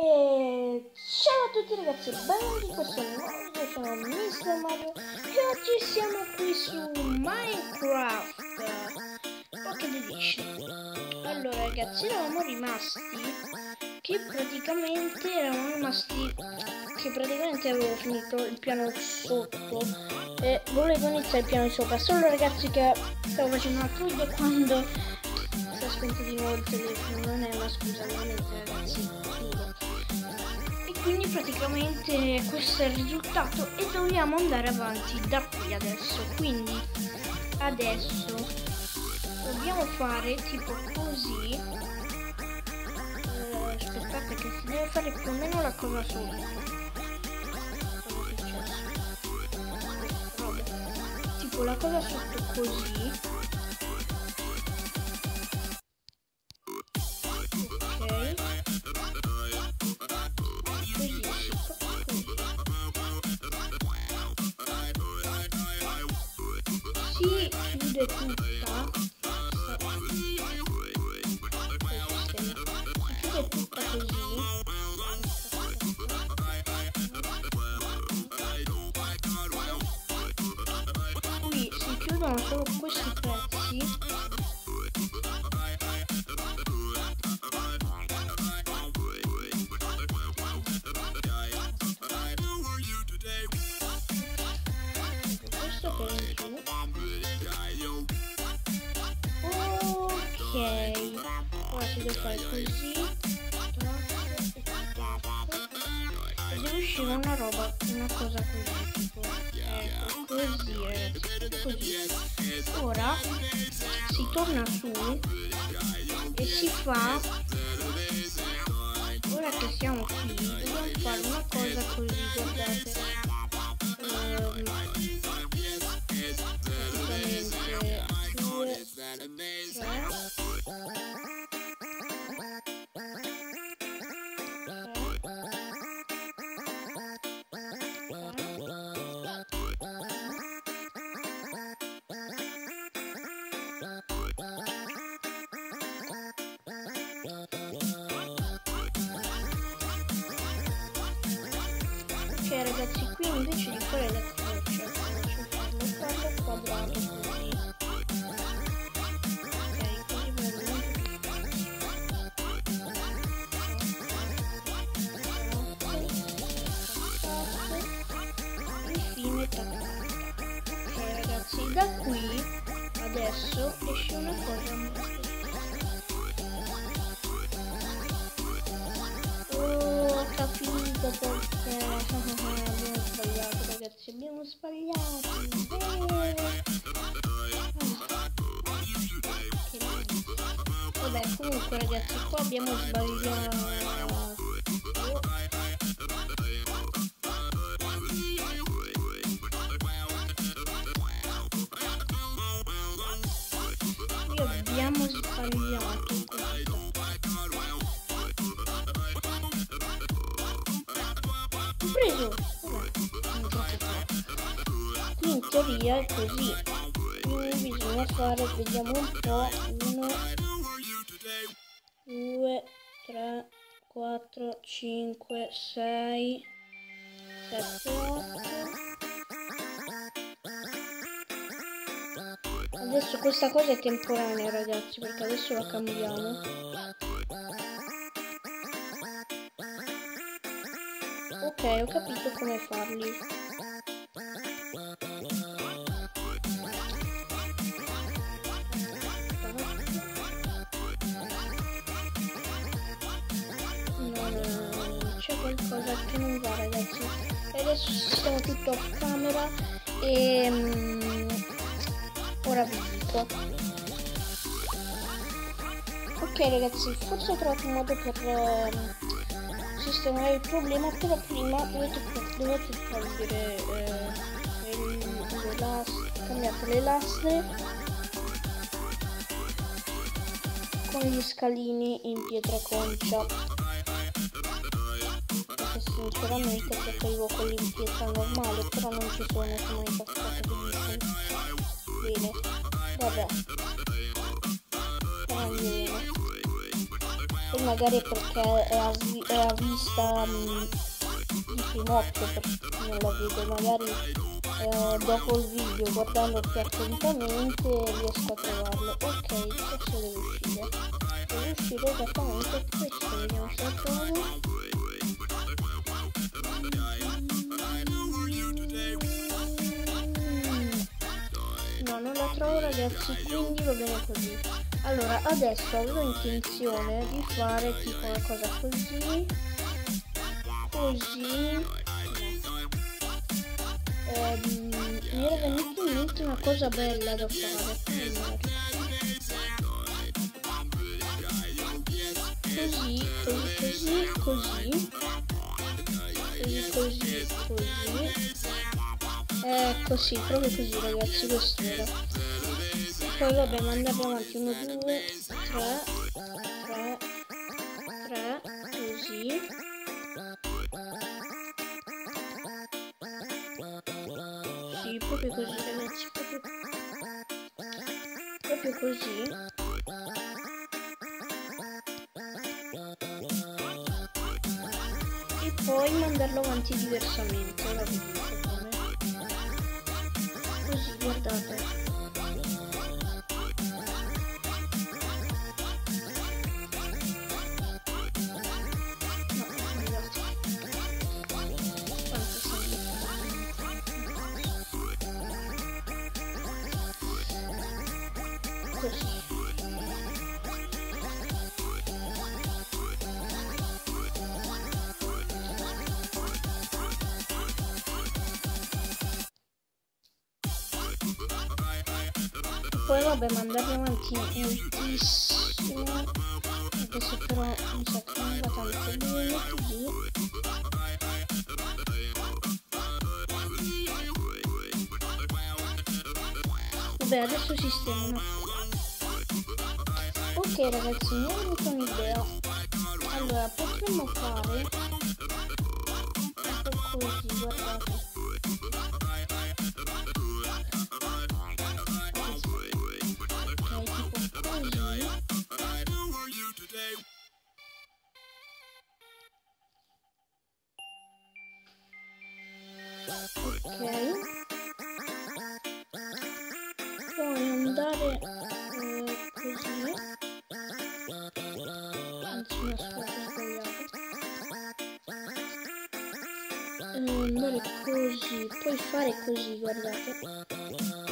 E ciao a tutti ragazzi, benvenuti in questo nuovo video, sono Mr. Mario e oggi siamo qui su Minecraft. Pocket Edition Allora ragazzi, eravamo rimasti che praticamente eravamo rimasti che praticamente avevo finito il piano sotto e volevo iniziare il piano sopra. Solo ragazzi che stavo facendo un altro quando si è spento di nuovo il telefono. Non è una scusa veramente ragazzi quindi praticamente questo è il risultato e dobbiamo andare avanti da qui adesso. Quindi adesso dobbiamo fare tipo così. Eh, aspettate che si deve fare più o meno la cosa sotto tipo la cosa sotto così chiude tutta così qui si chiudono solo questi pezzi devo fare così e deve uscire una roba una cosa così tipo ecco così ragazzi così. Ora si torna su e si fa ora che siamo qui dobbiamo fare una cosa così Ragazzi, qui invece di fare la croce, lo standard quadrato così. Ok, così prendo Infine taccata. Ok ragazzi, da qui adesso esce una cosa molto abbiamo sbagliato vabbè comunque ragazzi qua abbiamo sbagliato teoria è così. Quindi bisogna fare vediamo un po 1 2 3 4 5 6 7 8 adesso questa cosa è temporanea ragazzi perché adesso la cambiamo. Ok ho capito come farli non va ragazzi e adesso siamo tutto off camera e um, ora vi dico. Ok ragazzi forse ho trovato un modo per uh, sistemare il problema però prima dovete, dovete togliere eh, le lastre cambiate le lastre con gli scalini in pietra concia sinceramente preferivo quelli in pietra normale però non ci sono come in passato bene. Vabbè. Va bene poi magari perché è a, è a vista um, di primo occhio per chi non la vede magari eh, dopo il video guardando più attentamente riesco a trovarlo. Ok questo deve uscire. Deve uscire esattamente questo vediamo se lo trovo ragazzi quindi va bene così. Allora adesso avevo intenzione di fare tipo una cosa così così ehm, mi era venuta in mente una cosa bella da fare così così così così così così così. Ecco sì proprio così ragazzi questo era poi vabbè andiamo avanti 1 2 3 3 3 così. Sì proprio così ragazzi proprio, proprio così. E poi mandarlo avanti diversamente ora vi dico così guardate vabbè mandarli avanti moltissimo. Adesso però mi sa che non va tanto bene. Così vabbè adesso sistemo. Ok ragazzi mi è venuta un'idea. Allora potremmo fare così guardate eh, andare così. Poi fare così guardate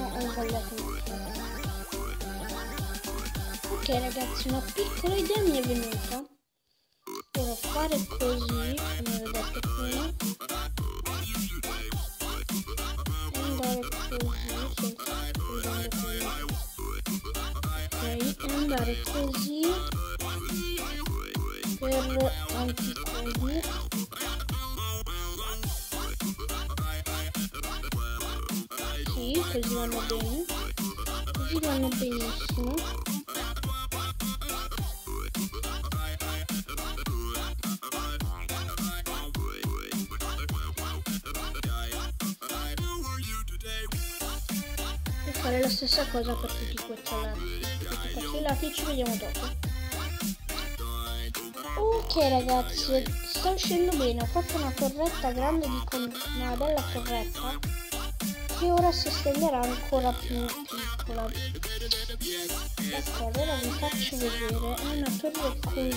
no ho sbagliato ok ragazzi una piccola idea mi è venuta. Devo fare così come detto prima. Andare così senza andare così così vanno bene. Così vanno benissimo. Fare la stessa cosa per tutti questi lati tutti questi lati ci vediamo dopo. Ok ragazzi sta uscendo bene. Ho fatto una torretta grande di con una bella torretta che ora si estenderà ancora più piccola. Ecco allora vi faccio vedere. È una torre così.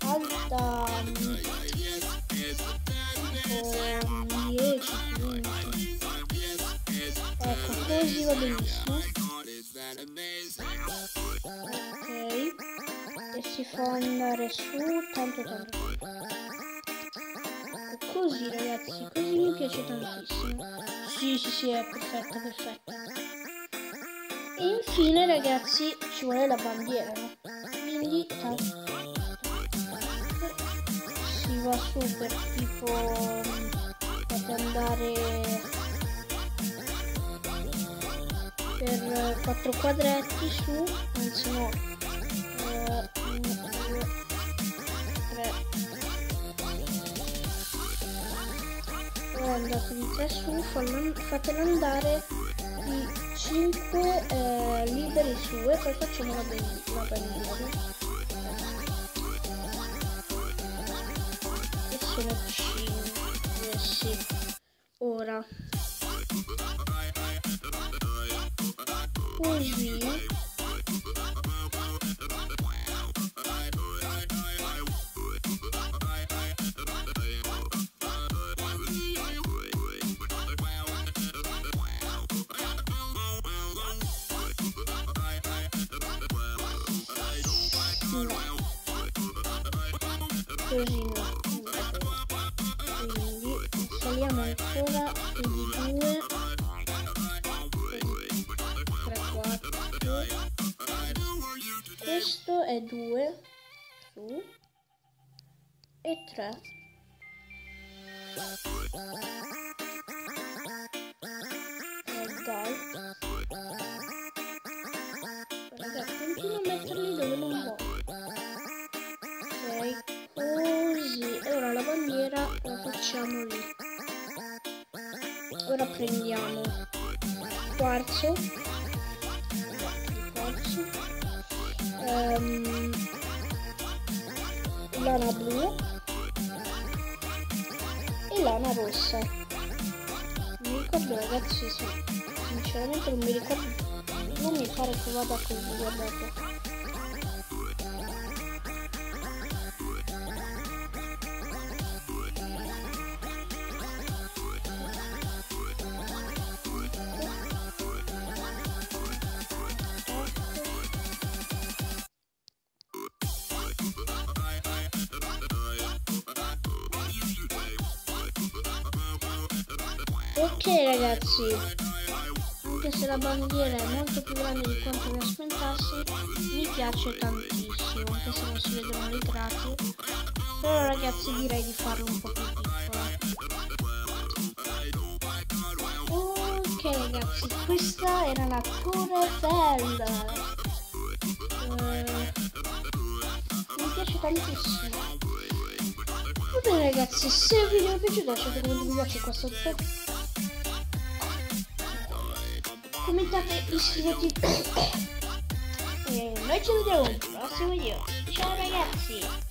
Alta tipo 10 ecco così va benissimo. Ok. E si fa andare su tanto tanto così ragazzi così mi piace tantissimo sì sì sì è perfetta perfetta E infine ragazzi ci vuole la bandiera, no? Quindi si va su per tipo fate andare per quattro quadretti su, anzi no, uh, di 3 su, fatelo andare di 5 eh, liberi su e poi facciamo la, la bandiera. E sono 5, sì. Ora così così no quindi saliamo ancora di due. Questo è 2 su. E 3 ora prendiamo. Quarzo. Quarzo. Um, lana blu. E lana rossa. Mi ricordo ragazzi sinceramente non mi ricordo non mi pare che vada così guardate Ok ragazzi, anche se la bandiera è molto più grande di quanto mi aspettassi, mi piace tantissimo, anche se non si vedono i tratti. Però ragazzi direi di farlo un po' più piccolo. Ok ragazzi, questa era la Tour Eiffel. Uh, mi piace tantissimo. Va ragazzi, se il video vi è piaciuto lasciate un mi piace だけ意識がちっちゃい。えー、ナイチューデオン、ラスウィオ、ショーラヤクシー。